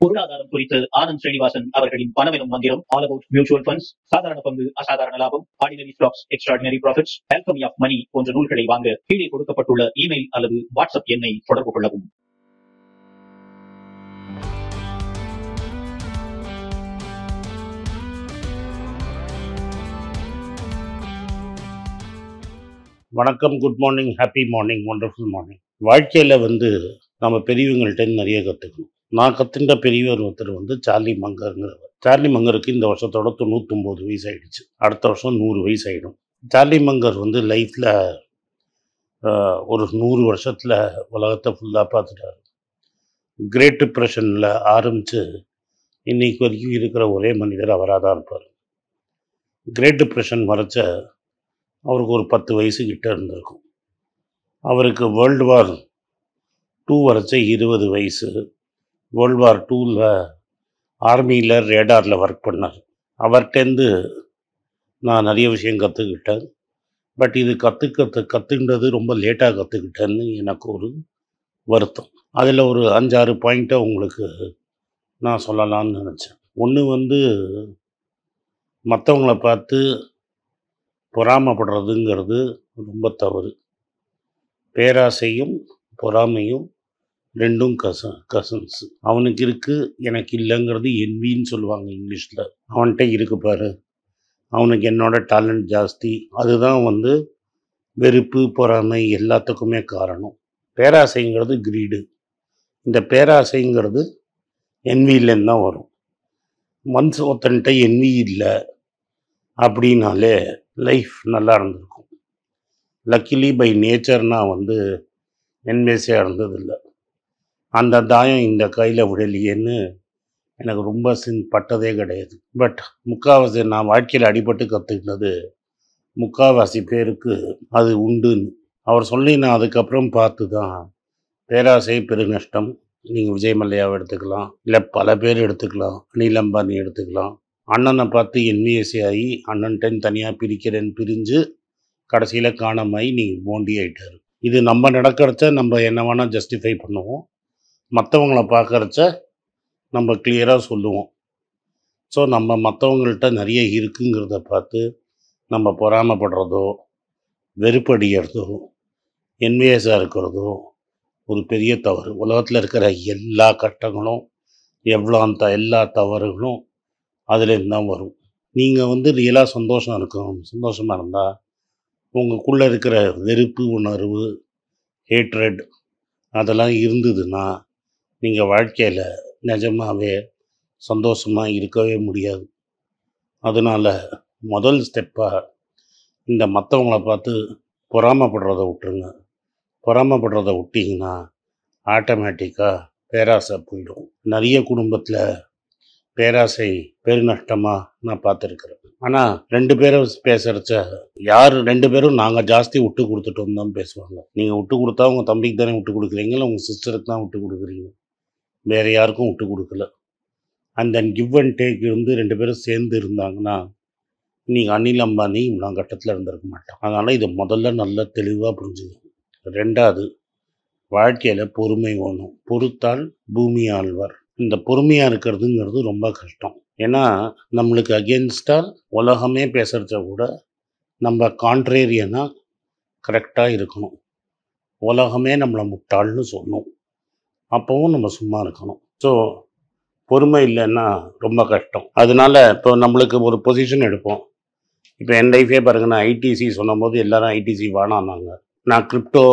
பொருளாதாரம் குறித்து ஆனந்த் ஸ்ரீனிவாசன் அவர்களின் பணமெனும் மந்திரம் ஆல் அபவுட் மியூச்சுவல் ஃபண்ட்ஸ் சாதாரண பங்கு அசாதாரண லாபம் ordinary stocks extraordinary profits alchemy of money போன்ற நூல்களை வாங்க கீழே கொடுக்கப்பட்டுள்ள இமெயில் அல்லது வாட்ஸ்அப் எண்ணை தொடர்பு கொள்ளவும். வணக்கம் good morning happy morning wonderful morning வாழ்க்கையில் வந்து நம்ம பெரியவங்கள்ட்ட நிறைய கற்றுக்கணும் நான் கற்றுண்ட பெரியவர் ஒருத்தர் வந்து சார்லி மங்கருங்கிறவர். சார்லி மங்கருக்கு இந்த வருஷத்தோட தொண்ணூத்தொம்பது வயசு ஆயிடுச்சு அடுத்த வருஷம் நூறு வயசு ஆகிடும் சார்லி மங்கர் வந்து லைஃப்பில் ஒரு நூறு வருஷத்தில் உலகத்தை ஃபுல்லாக பார்த்துட்டாரு. கிரேட் டிப்ரெஷனில் ஆரம்பித்து இன்னைக்கு வரைக்கும் இருக்கிற ஒரே மனிதர் அவராக தான் இருப்பார். கிரேட் டிப்ரெஷன் வரைச்ச அவருக்கு ஒரு பத்து வயசு கிட்ட இருந்திருக்கும். அவருக்கு வேர்ல்டு வார் டூ வரைச்ச இருபது வயசு வேர்ல்டு வார் டூவில் ஆர்மியில் ரேடாரில் ஒர்க் பண்ணார். அவர்கிட்டேருந்து நான் நிறைய விஷயம் கற்றுக்கிட்டேன் பட் இது கற்றுக்க கற்றுக்கின்றது ரொம்ப லேட்டாக கற்றுக்கிட்டேன்னு எனக்கு ஒரு வருத்தம். அதில் ஒரு அஞ்சாறு பாயிண்ட்டை உங்களுக்கு நான் சொல்லலாம்னு நினச்சேன். ஒன்று வந்து மற்றவங்கள பார்த்து பொறாமப்படுறதுங்கிறது ரொம்ப தவறு. பேராசையும் பொறாமையும் ரெண்டும் கச கசன்ஸ் அவனுக்கு இருக்கு எனக்கு இல்லைங்கிறது என்வின்னு சொல்லுவாங்க இங்கிலீஷில். அவன்கிட்ட இருக்கு பாரு. அவனுக்கு என்னோட டேலண்ட் ஜாஸ்தி. அதுதான் வந்து வெறுப்பு பொறாமை எல்லாத்துக்குமே காரணம். பேராசைங்கிறது கிரீடு இந்த பேராசைங்கிறது என்வியிலேருந்து தான் வரும். மன்ஸ் ஒருத்தன்ட்ட என்வி இல்லை அப்படின்னாலே லைஃப் நல்லா இருந்திருக்கும். லக்கிலி பை நேச்சர்னால் வந்து என்வேஸியாக இருந்ததில்லை அந்த தாயம் இந்த கையில் விடலையேன்னு எனக்கு ரொம்ப சின் பட்டதே கிடையாது. பட் முக்காவாசி நான் வாழ்க்கையில் அடிபட்டு கற்றுக்கிட்டது முக்காவாசி பேருக்கு அது உண்டுன்னு. அவர் சொல்லி நான் அதுக்கப்புறம் பார்த்து தான் பேராசை பெருநஷ்டம் நீங்கள் விஜய் மல்லையாவை எடுத்துக்கலாம் இல்லை பல பேர் எடுத்துக்கலாம் அனில் அம்பானி எடுத்துக்கலாம். அண்ணனை பார்த்து என்விஎஸ்சி ஆகி அண்ணன்ட்டேன் தனியாக பிரிக்கிறேன்னு பிரிஞ்சு கடைசியில் காணாமாயி நீங்கள் போண்டி ஆகிட்டார் இது நம்ம நடக்கிறச்ச நம்ம என்ன வேணால் ஜஸ்டிஃபை பண்ணுவோம். மற்றவங்கள பார்க்குறச்ச நம்ம கிளியராக சொல்லுவோம். ஸோ நம்ம மற்றவங்கள்ட்ட நிறைய இருக்குங்கிறத பார்த்து நம்ம பொறாமப்படுறதோ வெறுப்படிக்கிறதோ என்விஎஸாக இருக்கிறதோ ஒரு பெரிய தவறு. உலகத்தில் இருக்கிற எல்லா கட்டங்களும் எவ்வளோ அந்த எல்லா தவறுகளும் அதுலேருந்து தான் வரும். நீங்கள் வந்து ரியலாக சந்தோஷம் இருக்கணும். சந்தோஷமாக இருந்தால் உங்களுக்குள்ளே இருக்கிற வெறுப்பு உணர்வு ஹேட்ரட் அதெல்லாம் இருந்ததுன்னா நீங்கள் வாழ்க்கையில் நிஜமாகவே சந்தோஷமாக இருக்கவே முடியாது. அதனால் முதல் ஸ்டெப்பாக இந்த மற்றவங்கள பார்த்து பொறாமப்படுறத விட்டுருங்க. பொறாமப்படுறத விட்டிங்கன்னா ஆட்டோமேட்டிக்காக பேராசை போயிடும். நிறைய குடும்பத்தில் பேராசை பெருநஷ்டமாக நான் பார்த்துருக்குறேன். ஆனால் ரெண்டு பேரும் பேசுகிறச்ச யார் ரெண்டு பேரும் நாங்கள் ஜாஸ்தி விட்டு கொடுத்துட்டோம் தான் பேசுவாங்க. நீங்கள் விட்டு கொடுத்தா உங்கள் தம்பிக்கு தானே விட்டு கொடுக்குறீங்க இல்லை உங்கள் சிஸ்டருக்கு தான் விட்டு கொடுக்குறீங்க? வேறு யாருக்கும் விட்டு கொடுக்கல. அந்த கிவ் அண்ட் டேக் இருந்து ரெண்டு பேரும் சேர்ந்து இருந்தாங்கன்னா நீங்கள் அனில் அம்பானி இவ்வளோ கட்டத்தில் இருந்திருக்க மாட்டோம் அதனால் இது முதல்ல நல்லா தெளிவாக புரிஞ்சுக்கணும். ரெண்டாவது வாழ்க்கையில் பொறுமை வேணும். பொறுத்தால் பூமி ஆழ்வார். இந்த பொறுமையாக இருக்கிறதுங்கிறது ரொம்ப கஷ்டம். ஏன்னா நம்மளுக்கு அகேன்ஸ்டாக உலகமே பேசுகிறத கூட நம்ம கான்ட்ரேரியனாக கரெக்டாக இருக்கணும். உலகமே நம்மளை முட்டாள்னு சொல்லணும் அப்போவும் நம்ம சும்மா இருக்கணும். ஸோ பொறுமை இல்லைன்னா ரொம்ப கஷ்டம். அதனால இப்போ நம்மளுக்கு ஒரு பொசிஷன் எடுப்போம். இப்போ என் லைஃபே பாருங்க நான் ஐடிசி சொன்னும் போது எல்லாரும் ஐடிசி வேணான்னாங்க நான் கிரிப்டோ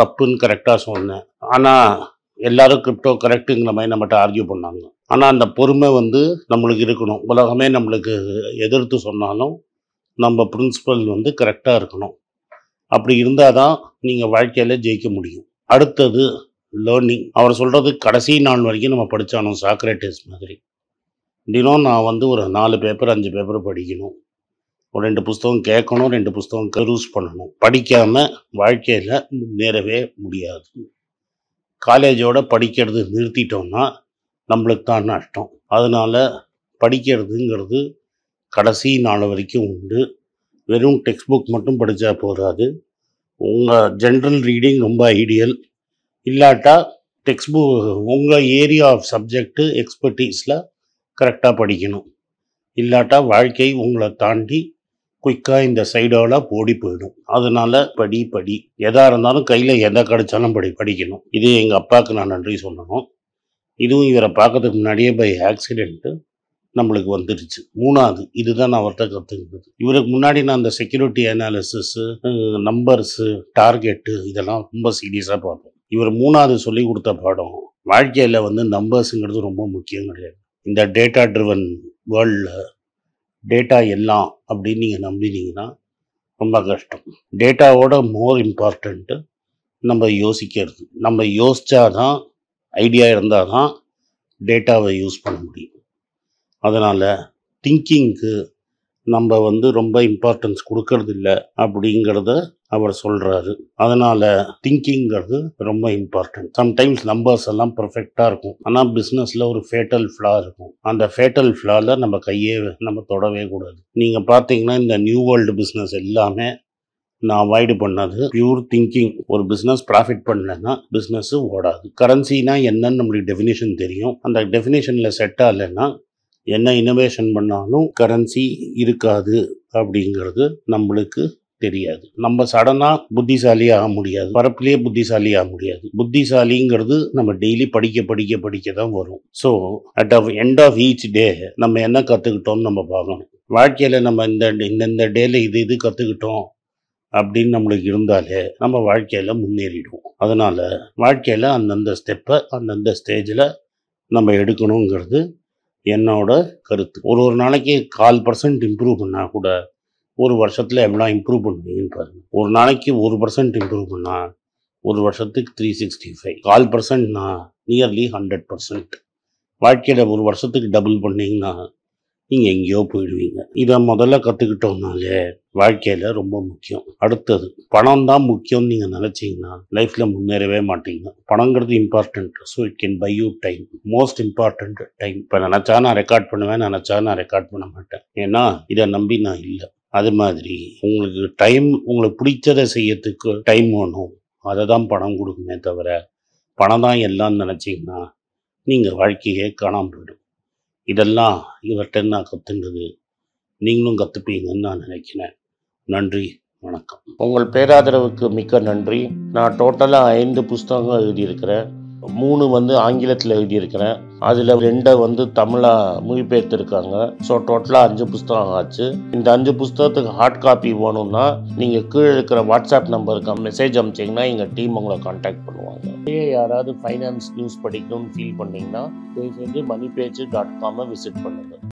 தப்புன்னு கரெக்டாக சொன்னேன். ஆனால் எல்லாரும் கிரிப்டோ கரெக்டுங்கிற மாதிரி நம்மகிட்ட ஆர்கியூ பண்ணாங்க. ஆனால் அந்த பொறுமை வந்து நம்மளுக்கு இருக்கணும். உலகமே நம்மளுக்கு எதிர்த்து சொன்னாலும் நம்ம பிரின்சிபல் வந்து கரெக்டாக இருக்கணும். அப்படி இருந்தால் தான் நீங்கள் வாழ்க்கையில் ஜெயிக்க முடியும். அடுத்தது லேர்னிங் அவர் சொல்கிறது கடைசி நாள் வரைக்கும் நம்ம படித்தானோ சாக்ரேட்டிஸ் மாதிரி. தினம் நான் வந்து ஒரு நாலு பேப்பர் அஞ்சு பேப்பர் படிக்கணும். ஒரு ரெண்டு புஸ்தகம் கேட்கணும் ரெண்டு புஸ்தகம் கரூஸ் பண்ணணும். படிக்காமல் வாழ்க்கையில் நேரவே முடியாது. காலேஜோட படிக்கிறது நிறுத்திட்டோம்னா நம்மளுக்கு தான் நஷ்டம். அதனால் படிக்கிறதுங்கிறது கடைசி நாள் வரைக்கும் உண்டு. வெறும் டெக்ஸ்ட் புக் மட்டும் படித்தா போதாது. உங்கள் ஜென்ரல் ரீடிங் ரொம்ப ஐடியல் இல்லாட்டா டெக்ஸ்ட் புக் உங்கள் ஏரியா ஆஃப் சப்ஜெக்ட்டு எக்ஸ்பர்டீஸில் கரெக்டாக படிக்கணும். இல்லாட்டா வாழ்க்கை உங்களை தாண்டி குயிக்காக இந்த சைடால ஓடி போயிடும். அதனால படி படி. எதாக இருந்தாலும் கையில் எதை கிடைச்சாலும் படி படிக்கணும். இது எங்கள் அப்பாவுக்கு நான் நன்றி சொல்லணும். இதுவும் இவரை பார்க்கறதுக்கு முன்னாடியே பை ஆக்சிடென்ட்டு நம்மளுக்கு வந்துடுச்சு மூணாவது இதுதான் நான் அவர்கிட்ட கற்றுக்கிட்டது இவருக்கு முன்னாடி நான் அந்த செக்யூரிட்டி அனாலிசிஸு நம்பர்ஸு டார்கெட்டு இதெல்லாம் ரொம்ப சீரியஸாக பார்ப்போம் இவர் மூணாவது சொல்லி கொடுத்த பாடம் வாழ்க்கையில் வந்து நம்பர்ஸுங்கிறது ரொம்ப முக்கியம் கிடையாது. இந்த டேட்டா ட்ரிவன் வேர்ல்டில் டேட்டா எல்லாம் அப்படின்னு நீங்கள் நம்பினீங்கன்னா ரொம்ப கஷ்டம். டேட்டாவோட மோர் இம்பார்ட்டண்ட்டு நம்ம யோசிக்கிறது. நம்ம யோசித்தா தான் ஐடியா இருந்தால் தான் டேட்டாவை யூஸ் பண்ண முடியும். அதனால் திங்கிங்க்கு நம்ம வந்து ரொம்ப இம்பார்ட்டன்ஸ் கொடுக்கறது இல்லை அப்படிங்கிறத அவர் சொல்கிறாரு அதனால் திங்கிங்கிறது ரொம்ப இம்பார்ட்டன்ட் சம்டைம்ஸ் நம்பர்ஸ் எல்லாம் பர்ஃபெக்டாக இருக்கும். ஆனால் பிஸ்னஸில் ஒரு ஃபேட்டல் ஃப்ளா இருக்கும். அந்த ஃபேட்டல் ஃப்ளாவில் நம்ம கையே நம்ம தொடவே கூடாது. நீங்கள் பார்த்தீங்கன்னா இந்த நியூ வேர்ல்டு பிஸ்னஸ் எல்லாமே நான் அவாய்டு பண்ணது பியூர் திங்கிங் ஒரு பிஸ்னஸ் ப்ராஃபிட் பண்ணலன்னா பிஸ்னஸ்ஸு ஓடாது. கரன்சினா என்னன்னு நம்மளுக்கு டெஃபினேஷன் தெரியும். அந்த டெஃபினேஷனில் செட் ஆகலைன்னா என்ன இனோவேஷன் பண்ணாலும் கரன்சி இருக்காது அப்படிங்கிறது நம்மளுக்கு தெரியாது. நம்ம சடனாக புத்திசாலி ஆக முடியாது. பரப்பிலேயே புத்திசாலி ஆக முடியாது. புத்திசாலிங்கிறது நம்ம டெய்லி படிக்க படிக்க படிக்க தான் வரும். So at of end of each day நம்ம என்ன கற்றுக்கிட்டோம்னு நம்ம பார்க்கணும். வாழ்க்கையில் நம்ம இந்த இந்தந்த டேல இது இது கற்றுக்கிட்டோம் அப்படின்னு நம்மளுக்கு இருந்தாலே நம்ம வாழ்க்கையில் முன்னேறிடுவோம். அதனால் வாழ்க்கையில் அந்தந்த ஸ்டெப்பை அந்தந்த ஸ்டேஜில் நம்ம எடுக்கணுங்கிறது என்னோட கருத்து. ஒரு ஒரு நாளைக்கு கால் பர்சன்ட் இம்ப்ரூவ் பண்ணால் கூட ஒரு வருஷத்தில் எவ்வளோ இம்ப்ரூவ் பண்ணுவீங்கன்னு பாருங்கள் ஒரு நாளைக்கு ஒரு பர்சன்ட் இம்ப்ரூவ் பண்ணால் ஒரு வருஷத்துக்கு த்ரீ சிக்ஸ்டி ஃபைவ் கால் பர்சன்ட்னா நியர்லி ஹண்ட்ரட் பர்சன்ட் வாழ்க்கையில் ஒரு வருஷத்துக்கு டபுள் பண்ணிங்கன்னா நீங்கள் எங்கேயோ போயிடுவீங்க. இதை முதல்ல கற்றுக்கிட்டோம்னாலே வாழ்க்கையில் ரொம்ப முக்கியம். அடுத்தது பணம் தான் முக்கியம்னு நீங்கள் நினச்சிங்கன்னா லைஃப்பில் முன்னேறவே மாட்டீங்க. பணங்கிறது important so it can buy you time most important time இப்போ நினச்சா நான் ரெக்கார்ட் பண்ணுவேன் நினச்சா நான் ரெக்கார்ட் பண்ண மாட்டேன். ஏன்னா இதை நம்பி நான் இல்லை. அது மாதிரி உங்களுக்கு டைம் உங்களுக்கு பிடிச்சதை செய்யறதுக்கு டைம் வேணும். அதை தான் பணம் கொடுக்குமே தவிர பணம் தான் எல்லாம் நினச்சிங்கன்னா நீங்கள் வாழ்க்கையே காணாமல் போயிடும். இதெல்லாம் இவர்கிட்ட நான் கற்றுன்றது நீங்களும் கற்றுப்பீங்கன்னு நான் நினைக்கிறேன். நன்றி வணக்கம். உங்கள் பேராதரவுக்கு மிக்க நன்றி. நான் டோட்டலாக ஐந்து புஸ்தகங்கள் எழுதியிருக்கிறேன். மூணு வந்து ஆங்கிலத்தில் எழுதியிருக்கிறேன். அதில் ரெண்டை வந்து தமிழாக மொழிபெயர்த்துருக்காங்க. ஸோ டோட்டலாக அஞ்சு புஸ்தகம் ஆச்சு. இந்த அஞ்சு புஸ்தகத்துக்கு ஹார்ட் காப்பி வேணும்னா நீங்கள் கீழே இருக்கிற வாட்ஸ்அப் நம்பருக்கு மெசேஜ் அனுப்பிச்சிங்கன்னா எங்கள் டீம் உங்களை காண்டாக்ட் பண்ணுவாங்க. இதே யாராவது ஃபைனான்ஸ் நியூஸ் படிக்கணும்னு ஃபீல் பண்ணீங்கன்னா தயவு செஞ்சு மணி பேஜ் டாட் காமை விசிட் பண்ணுங்கள்